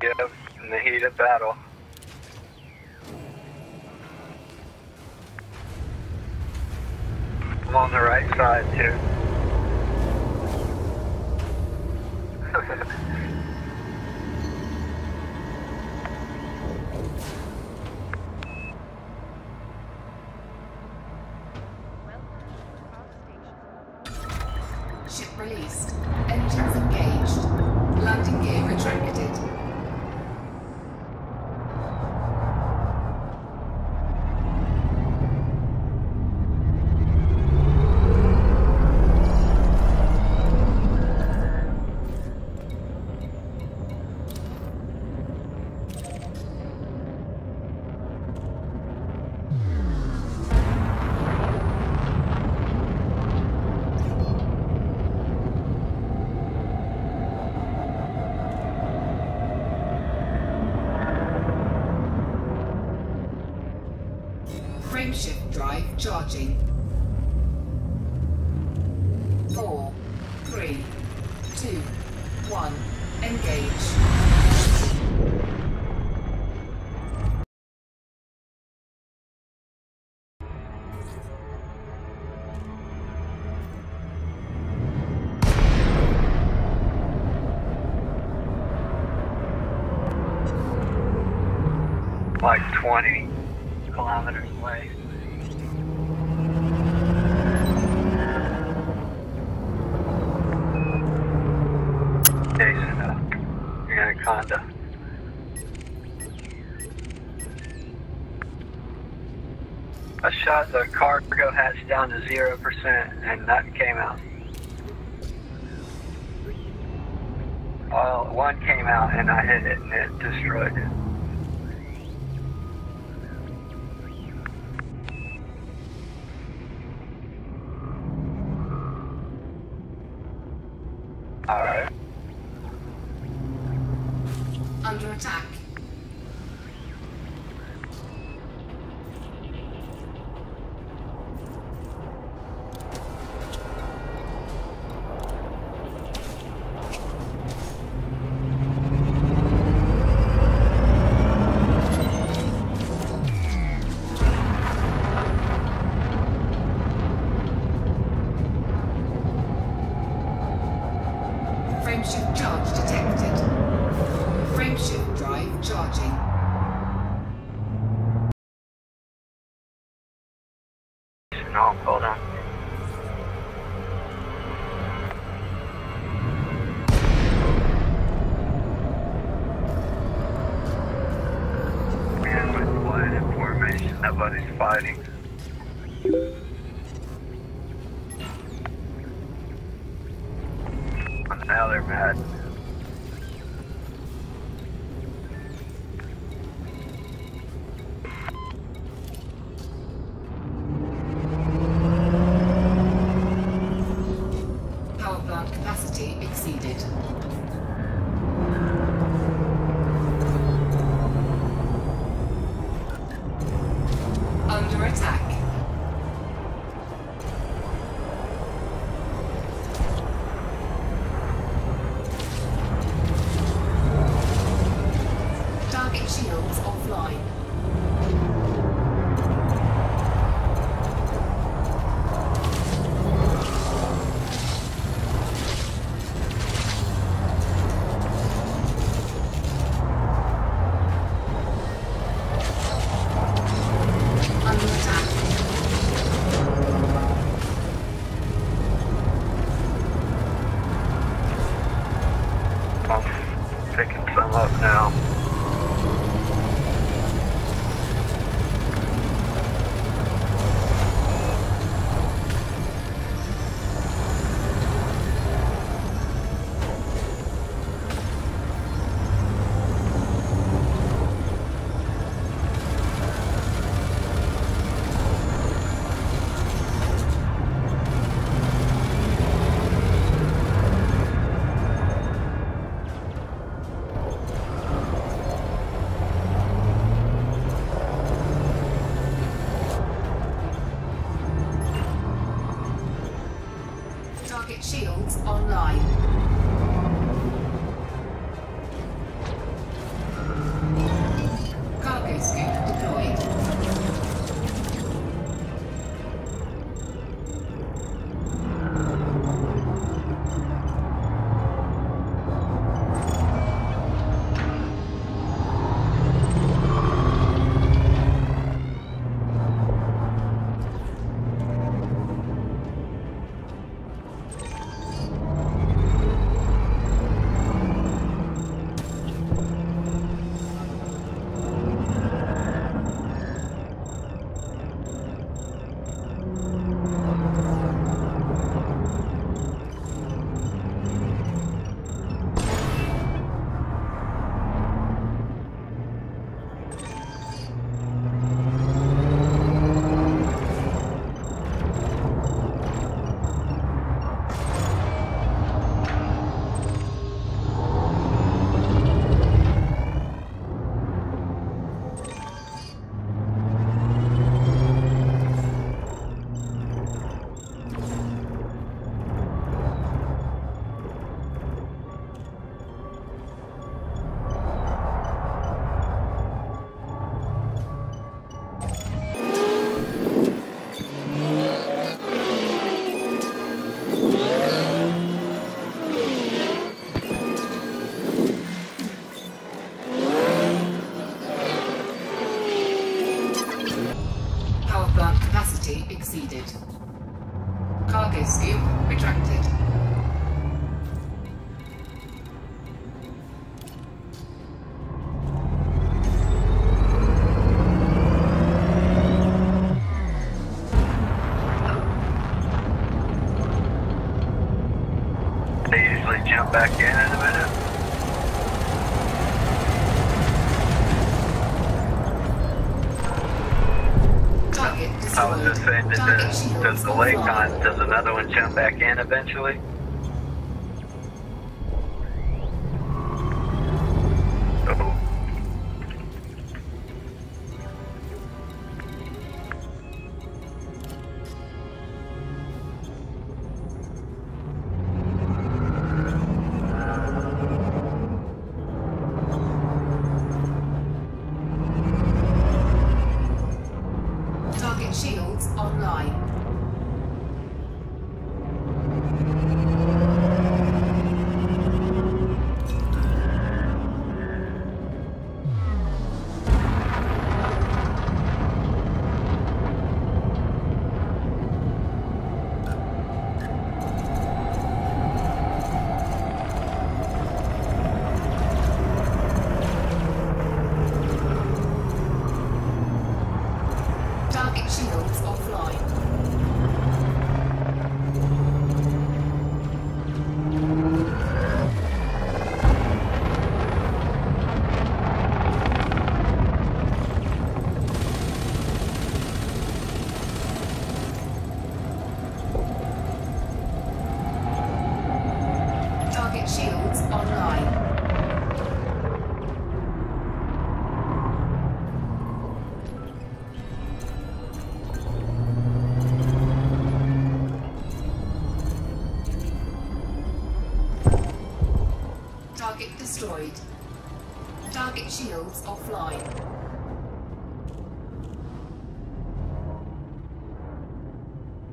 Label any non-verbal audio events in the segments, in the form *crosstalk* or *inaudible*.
Yep, in the heat of battle. I'm on the right side too. *laughs* 20 kilometers away. Jason, uh, Anaconda. I shot the cargo hatch down to 0% and nothing came out. Well, one came out and I hit it and it destroyed it. Usually back in in a minute. I was just saying, does the, does the lake on, does another one jump back in eventually? Shields offline.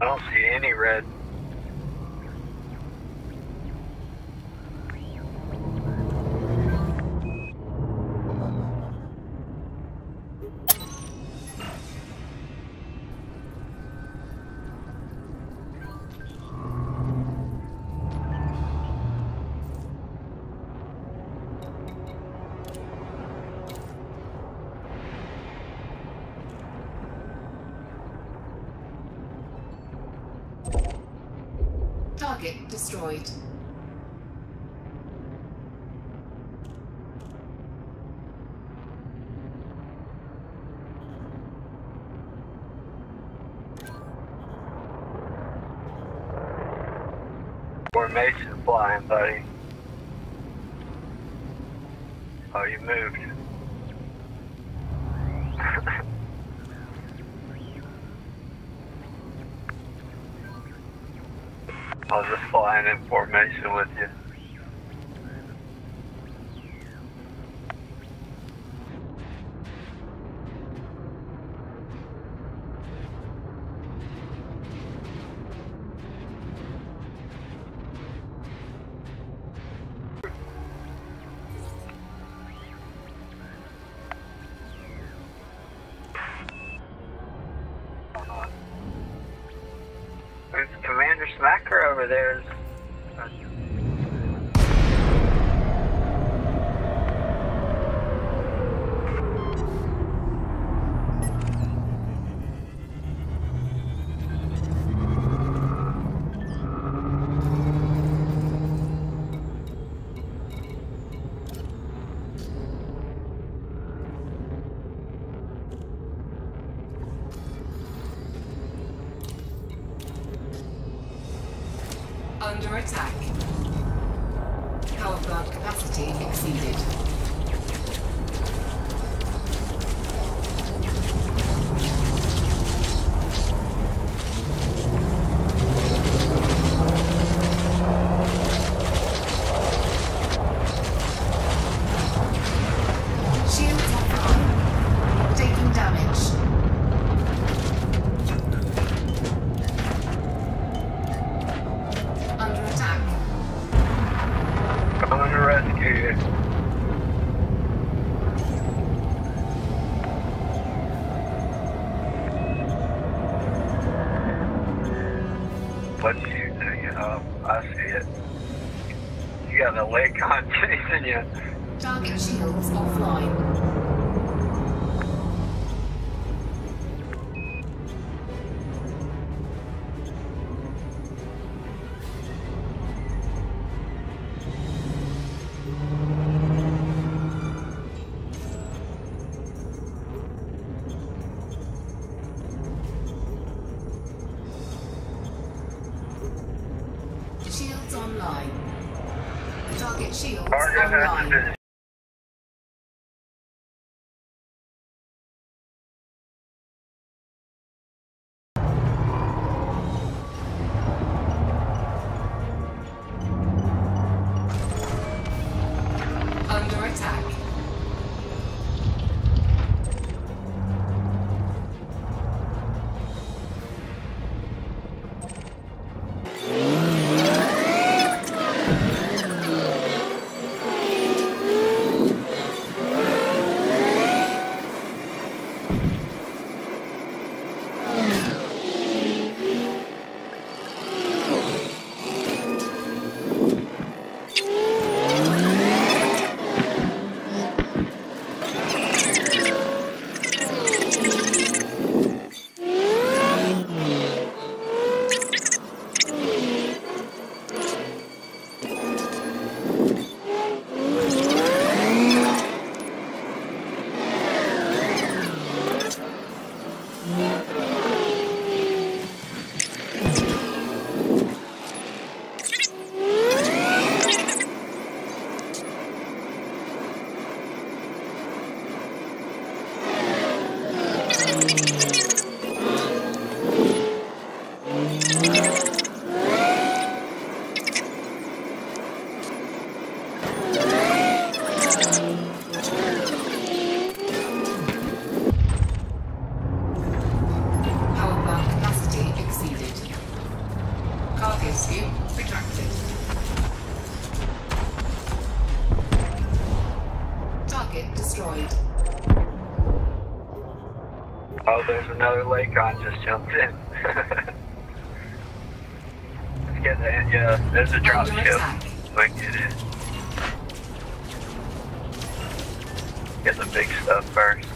I don't see any red. Formation flying, buddy. Oh, you moved. *laughs* I was just flying in formation with you. Commander Smacker over there. Under attack. Power plant capacity exceeded. what's shooting at you. Um, I see it. You got the leg on chasing you. Target shields offline. John just jumped in. *laughs* Let's get that. Yeah, there's a drop ship. So get it. Get the big stuff first.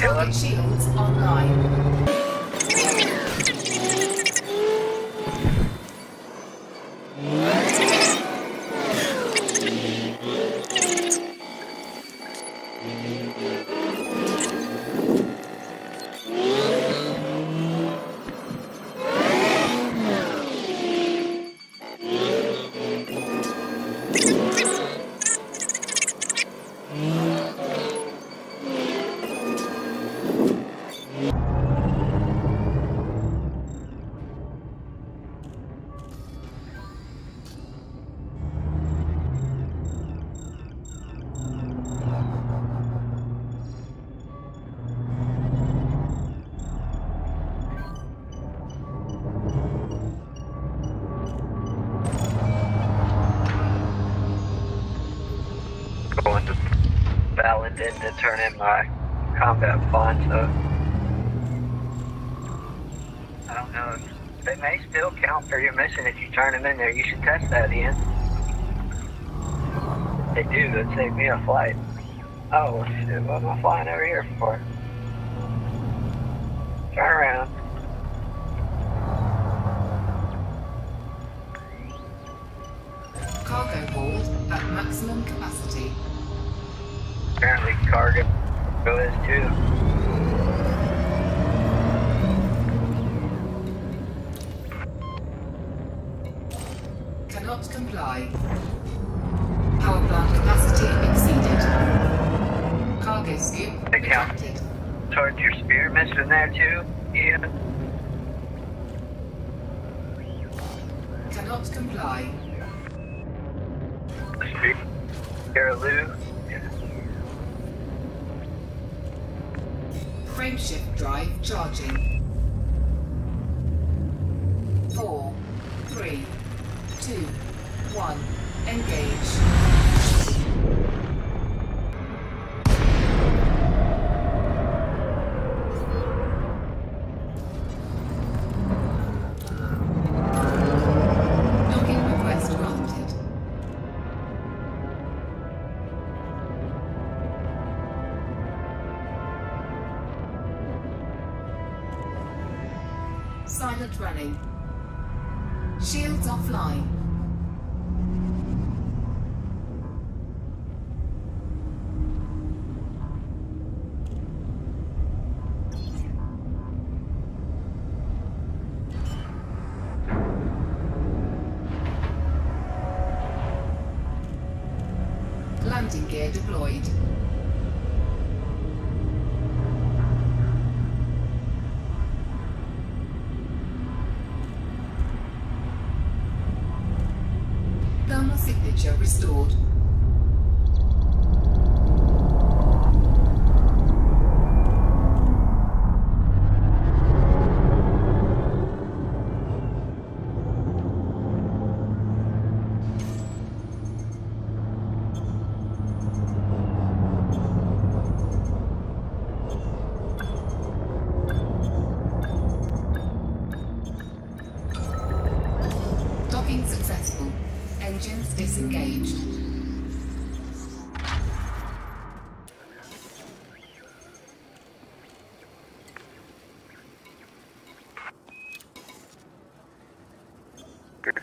Him. shields online. Valentin to turn in my combat bond, so. I don't know. They may still count for your mission if you turn them in there. You should test that. If they do, it'd save me a flight. Oh, shit. What am I flying over here for? Turn around. Cargo is too. Cannot comply. Power plant capacity exceeded. Cargo scoop retracted. Towards your spear mission there, too, Ian. Cannot comply. Spear. Lou. Frameshift drive charging. Four, three, two, one. Engage. Silent running. Shields offline. Signature restored. Gonna